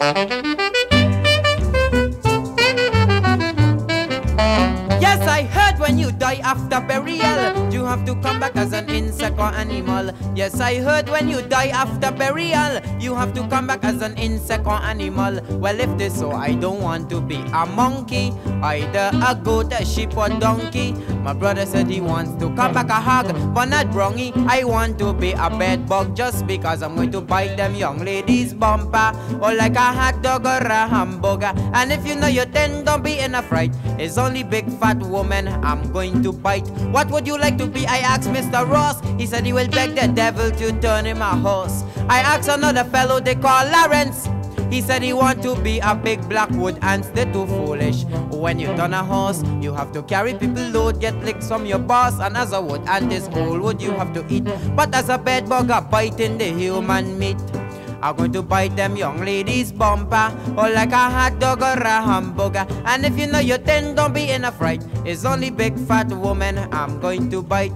Yes, I heard when you die after burial, you have to come back as an insect or animal. Yes, I heard when you die after burial, you have to come back as an insect or animal. Well, if this so, I don't want to be a monkey, either a goat, a sheep, or donkey. My brother said he wants to come back a hog, but not wrongy. I want to be a bed bug just because I'm going to bite them young ladies' bumper, or like a hot dog or a hamburger. And if you know you're ten, don't be in a fright. It's only big fat woman I'm going to bite. What would you like to be? I asked Mr. Ross. He said he will beg the devil to turn him a horse. I asked another fellow they call Lawrence. He said he want to be a big black wood ants, they too foolish. When you turn a horse, you have to carry people load, get licks from your boss, and as a wood ant is whole wood you have to eat. But as a bed bug, a biting the human meat. I'm going to bite them young ladies' bumper. Or like a hot dog or a hamburger. And if you know you're ten, don't be in a fright. It's only big fat woman I'm going to bite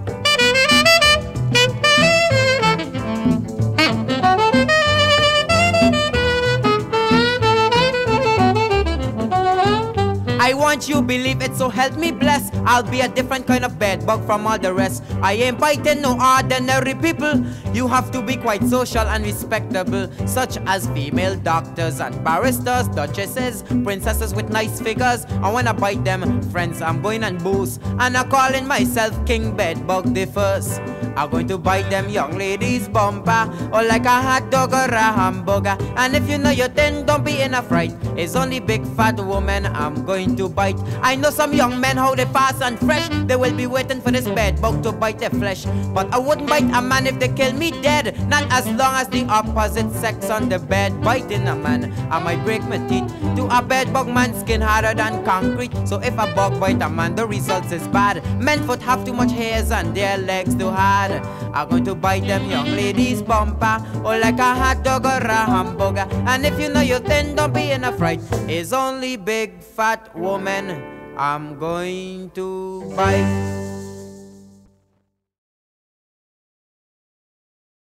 I want you believe it, so help me bless. I'll be a different kind of bed bug from all the rest. I ain't biting no ordinary people. You have to be quite social and respectable, such as female doctors and barristers, duchesses, princesses with nice figures. I wanna bite them, friends, I'm going and boost. And I'm calling myself King Bedbug the first. I'm going to bite them young ladies' bumper, or like a hot dog or a hamburger. And if you know you're ten, don't be in a fright. It's only big fat woman I'm going to bite. I know some young men how they fast and fresh. They will be waiting for this bed bug to bite their flesh. But I wouldn't bite a man if they kill me dead. Not as long as the opposite sex on the bed biting a man. I might break my teeth. To a bed bug man skin harder than concrete. So if a bug bite a man, the results is bad. Men foot have too much hairs and their legs too hard. I'm going to bite them young ladies' bumper. Or like a hot dog or a hamburger. And if you know you're thin, don't be in a fright. It's only big fat woman I'm going to bite.